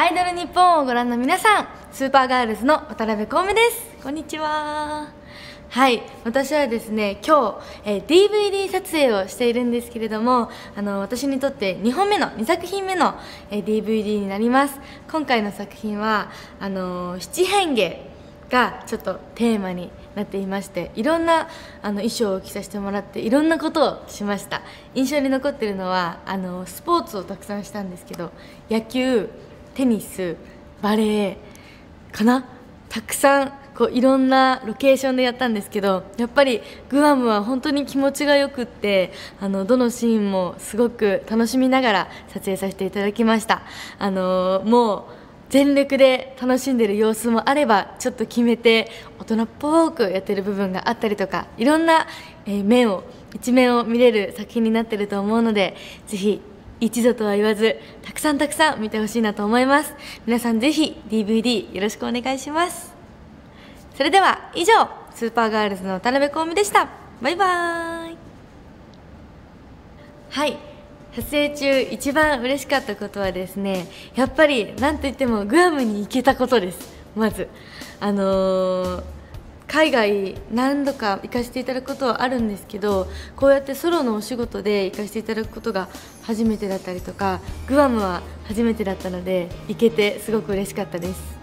アイドル日本をご覧の皆さんスーパーガールズの渡辺コウメです。こんにちは。はい私はですね今日、えー DVD 撮影をしているんですけれどもあの私にとって2本目の2作品目の、えー DVD になります。今回の作品はあのー七変化がちょっとテーマになっていましていろんなあの衣装を着させてもらっていろんなことをしました。印象に残ってるのはあのスポーツをたくさんしたんですけど野球テニスバレーかな？たくさんこういろんなロケーションでやったんですけどやっぱりグアムは本当に気持ちがよくってあのどのシーンもすごく楽しみながら撮影させていただきました。あのもう全力で楽しんでる様子もあればちょっと決めて大人っぽくやってる部分があったりとかいろんな、面を一面を見れる作品になってると思うのでぜひ一度とは言わずたくさんたくさん見てほしいなと思います。皆さんぜひ DVD よろしくお願いします。それでは以上スーパーガールズの田辺香美でした。バイバーイ。はい。撮影中一番嬉しかったことはですねやっぱりなんといってもグアムに行けたことです。まず。あのー海外何度か行かせていただくことはあるんですけどこうやってソロのお仕事で行かせていただくことが初めてだったりとかグアムは初めてだったので行けてすごく嬉しかったです。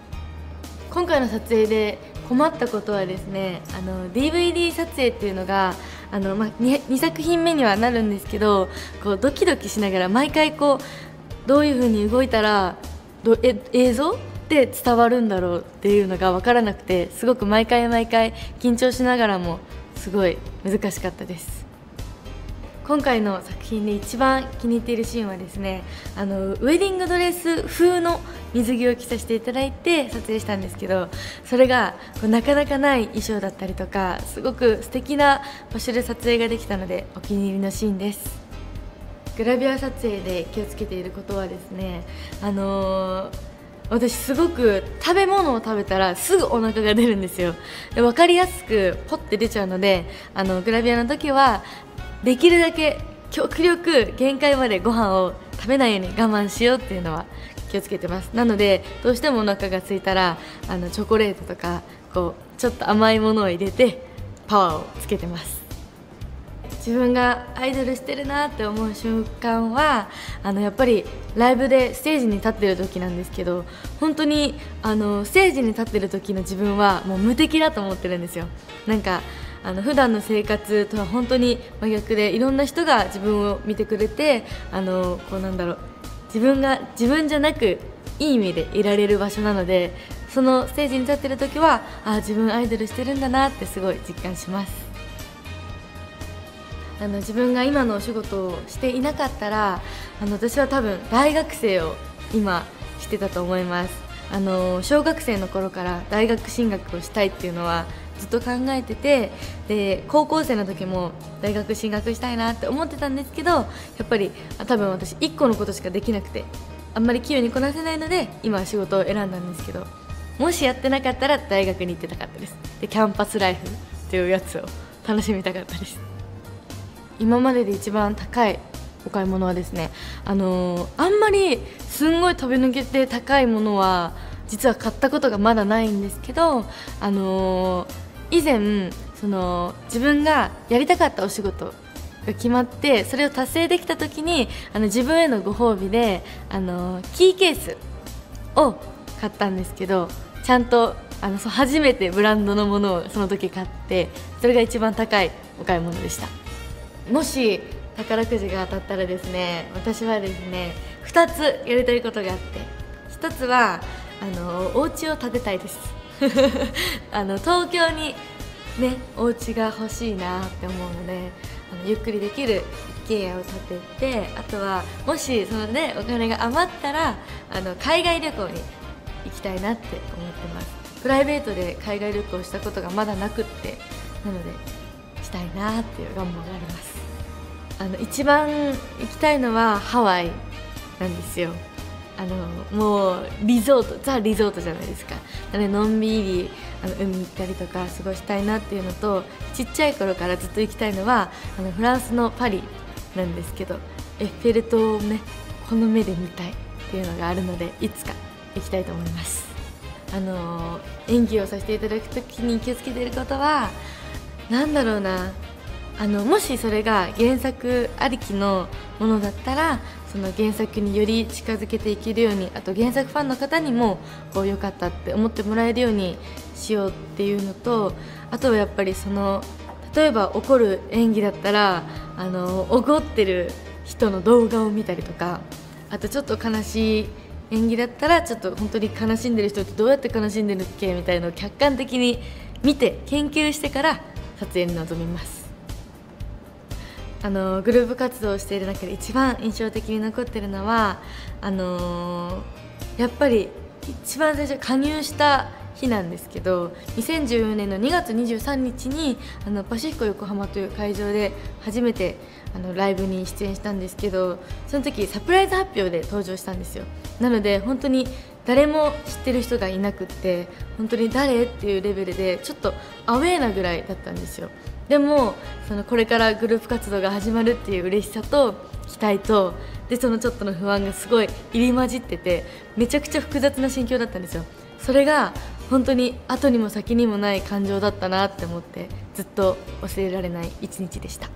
今回の撮影で困ったことはですねあの DVD 撮影っていうのがあの、まあ、2, 2作品目にはなるんですけどこうドキドキしながら毎回こうどういう風に動いたらどえ映像で伝わるんだろうっていうのが分からなくてすごく毎回毎回緊張しながらもすごい難しかったです。今回の作品で一番気に入っているシーンはですねあのウェディングドレス風の水着を着させていただいて撮影したんですけどそれがこうなかなかない衣装だったりとかすごく素敵な場所で撮影ができたのでお気に入りのシーンです。グラビア撮影で気をつけていることはですねあのー私すごく食べ物を食べたらすぐお腹が出るんですよ。で分かりやすくポッて出ちゃうのであのグラビアの時はできるだけ極力限界までご飯を食べないように我慢しようっていうのは気をつけてます。なのでどうしてもお腹が空いたらあのチョコレートとかこうちょっと甘いものを入れてパワーをつけてます。自分がアイドルしてるなって思う瞬間はあのやっぱりライブでステージに立ってる時なんですけど本当にあのステージに立ってる時の自分はもう無敵だと思ってるんですよ。なんかあの普段の生活とは本当に真逆でいろんな人が自分を見てくれてあのこうなんだろう自分が自分じゃなくいい意味でいられる場所なのでそのステージに立ってる時はあ自分アイドルしてるんだなってすごい実感します。あの自分が今のお仕事をしていなかったらあの私は多分大学生を今してたと思います。あの小学生の頃から大学進学をしたいっていうのはずっと考えててで高校生の時も大学進学したいなって思ってたんですけどやっぱり多分私1個のことしかできなくてあんまり器用にこなせないので今は仕事を選んだんですけどもしやってなかったら大学に行ってたかったです。でキャンパスライフっていうやつを楽しみたかったです。今までで一番高いお買い物はですねあのーあんまりすんごい飛び抜けて高いものは実は買ったことがまだないんですけどあのー以前その自分がやりたかったお仕事が決まってそれを達成できた時にあの自分へのご褒美であのキーケースを買ったんですけどちゃんとあのそう初めてブランドのものをその時買ってそれが一番高いお買い物でした。もし宝くじが当たったらですね私はですね2つやりたいことがあって1つはあのお家を建てたいです。あの東京にねお家が欲しいなって思うのであのゆっくりできる一軒家を建ててあとはもしそのねお金が余ったらあの海外旅行に行きたいなって思ってますプライベートで海外旅行したことがまだなくってなのでしたいなっていう願望があります。あの一番行きたいのはハワイなんですよ。あのもうリゾートザ・リゾートじゃないですか。なのでのんびりあの海行ったりとか過ごしたいなっていうのとちっちゃい頃からずっと行きたいのはあのフランスのパリなんですけどエッフェル塔をねこの目で見たいっていうのがあるのでいつかいきたいと思います。あの演技をさせていただく時に気をつけていることは何だろうな。あのもしそれが原作ありきのものだったらその原作により近づけていけるようにあと原作ファンの方にもこう良かったって思ってもらえるようにしようっていうのとあとはやっぱりその例えば怒る演技だったらあの怒ってる人の動画を見たりとかあとちょっと悲しい演技だったらちょっと本当に悲しんでる人ってどうやって悲しんでるっけみたいなのを客観的に見て研究してから撮影に臨みます。あのグループ活動をしている中で一番印象的に残ってるのはあのやっぱり一番最初加入した日なんですけど2014年の2月23日にあのパシフィコ横浜という会場で初めてあのライブに出演したんですけどその時サプライズ発表で登場したんですよ。なので本当に誰も知ってる人がいなくって本当に誰っていうレベルでちょっとアウェーなぐらいだったんですよ。でもそのこれからグループ活動が始まるっていう嬉しさと期待とでそのちょっとの不安がすごい入り混じっててめちゃくちゃ複雑な心境だったんですよ。それが本当に後にも先にもない感情だったなって思ってずっと忘れられない一日でした。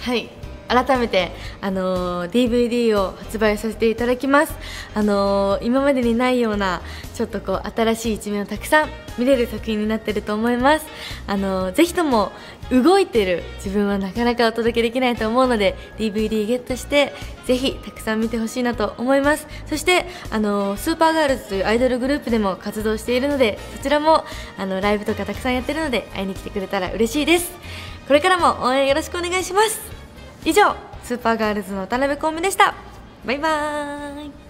はい。改めて、あのー、DVD を発売させていただきます、あのー、今までにないようなちょっとこう新しい一面をたくさん見れる作品になってると思います、あのー、ぜひとも動いてる自分はなかなかお届けできないと思うので DVD ゲットしてぜひたくさん見てほしいなと思います。そして、あのスーパーガールズというアイドルグループでも活動しているのでそちらもあのライブとかたくさんやってるので会いに来てくれたら嬉しいです。これからも応援よろしくお願いします。以上スーパーガールズの渡邉幸愛でした。バイバーイ。